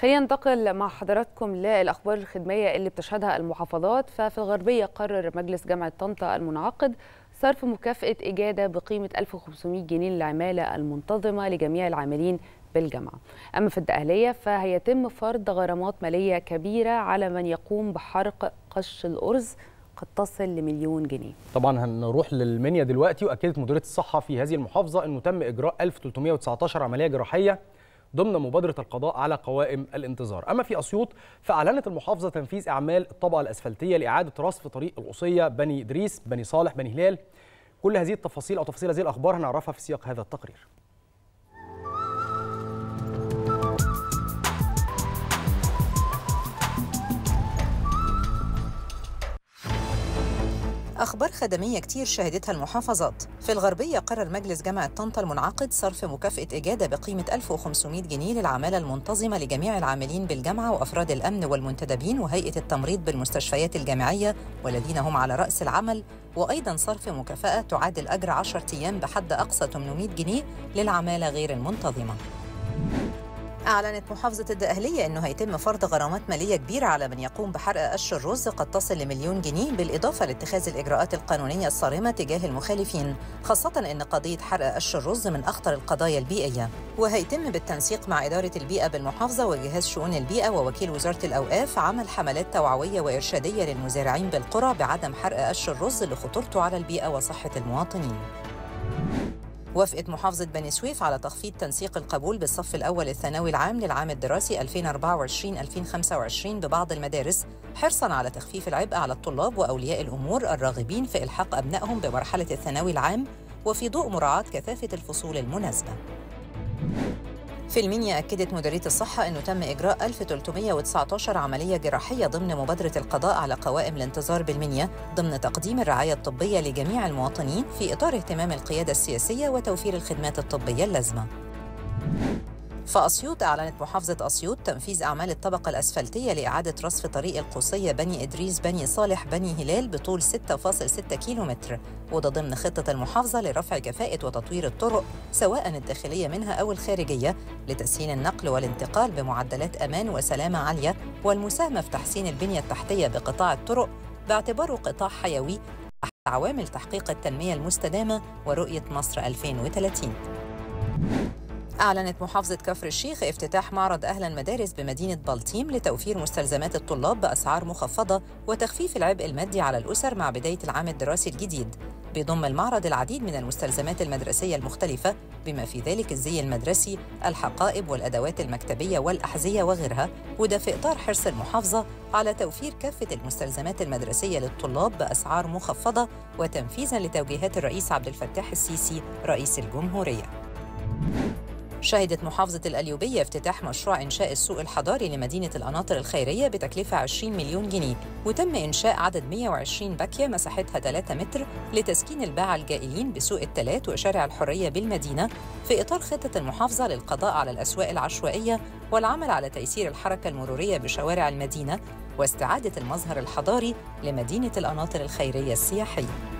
خلينا ننتقل مع حضراتكم للأخبار الخدمية اللي بتشهدها المحافظات. ففي الغربية قرر مجلس جامعة طنطا المنعقد صرف مكافأة إجادة بقيمة 1500 جنيه للعمالة المنتظمة لجميع العاملين بالجامعة أما في الدقهلية فهيتم فرض غرامات مالية كبيرة على من يقوم بحرق قش الأرز قد تصل لمليون جنيه. طبعا هنروح للمنيا دلوقتي وأكدت مديرية الصحة في هذه المحافظة إنه تم إجراء 1319 عملية جراحية ضمن مبادرة القضاء على قوائم الانتظار. أما في أسيوط فأعلنت المحافظة تنفيذ إعمال الطبقة الأسفلتية لإعادة رصف طريق القصيه بني إدريس بني صالح بني هلال. كل هذه التفاصيل أو تفاصيل هذه الأخبار هنعرفها في سياق هذا التقرير. أخبار خدمية كتير شهدتها المحافظات. في الغربية قرر مجلس جامعة طنطا المنعقد صرف مكافأة إجادة بقيمة 1500 جنيه للعمالة المنتظمة لجميع العاملين بالجامعة وأفراد الأمن والمنتدبين وهيئة التمريض بالمستشفيات الجامعية والذين هم على رأس العمل. وأيضا صرف مكافأة تعادل أجر 10 أيام بحد أقصى 800 جنيه للعمالة غير المنتظمة. أعلنت محافظة الدقهلية أنه هيتم فرض غرامات مالية كبيرة على من يقوم بحرق قش الرز قد تصل لمليون جنيه بالإضافة لاتخاذ الإجراءات القانونية الصارمة تجاه المخالفين خاصة أن قضية حرق قش الرز من أخطر القضايا البيئية. وهيتم بالتنسيق مع إدارة البيئة بالمحافظة وجهاز شؤون البيئة ووكيل وزارة الأوقاف عمل حملات توعوية وإرشادية للمزارعين بالقرى بعدم حرق قش الرز لخطورته على البيئة وصحة المواطنين. وافقت محافظة بني سويف على تخفيض تنسيق القبول بالصف الأول الثانوي العام للعام الدراسي 2024-2025 ببعض المدارس حرصاً على تخفيف العبء على الطلاب وأولياء الأمور الراغبين في إلحاق أبنائهم بمرحلة الثانوي العام وفي ضوء مراعاة كثافة الفصول المناسبة. في المنيا أكدت مديرية الصحة أنه تم إجراء 1319 عملية جراحية ضمن مبادرة القضاء على قوائم الانتظار بالمنيا ضمن تقديم الرعاية الطبية لجميع المواطنين في إطار اهتمام القيادة السياسية وتوفير الخدمات الطبية اللازمة. فأسيوط أعلنت محافظة أسيوط تنفيذ أعمال الطبقة الأسفلتية لإعادة رصف طريق القوسية بني إدريس بني صالح بني هلال بطول 6.6 كيلومتر وده ضمن خطة المحافظة لرفع كفاءة وتطوير الطرق سواء الداخلية منها أو الخارجية لتسهيل النقل والانتقال بمعدلات أمان وسلامة عالية والمساهمة في تحسين البنية التحتية بقطاع الطرق باعتباره قطاع حيوي أحد عوامل تحقيق التنمية المستدامة ورؤية مصر 2030 أعلنت محافظة كفر الشيخ افتتاح معرض أهلا مدارس بمدينة بلطيم لتوفير مستلزمات الطلاب بأسعار مخفضة وتخفيف العبء المادي على الأسر مع بداية العام الدراسي الجديد بيضم المعرض العديد من المستلزمات المدرسية المختلفة بما في ذلك الزي المدرسي، الحقائب والأدوات المكتبية والأحذية وغيرها، وده في إطار حرص المحافظة على توفير كافة المستلزمات المدرسية للطلاب بأسعار مخفضة وتنفيذا لتوجيهات الرئيس عبد الفتاح السيسي رئيس الجمهورية. شهدت محافظة الأليوبية افتتاح مشروع إنشاء السوق الحضاري لمدينة القناطر الخيرية بتكلفة 20 مليون جنيه. وتم إنشاء عدد 120 باكية مساحتها 3 متر لتسكين الباعة الجائلين بسوق التلات وشارع الحرية بالمدينة في إطار خطة المحافظة للقضاء على الأسواق العشوائية والعمل على تيسير الحركة المرورية بشوارع المدينة واستعادة المظهر الحضاري لمدينة القناطر الخيرية السياحية.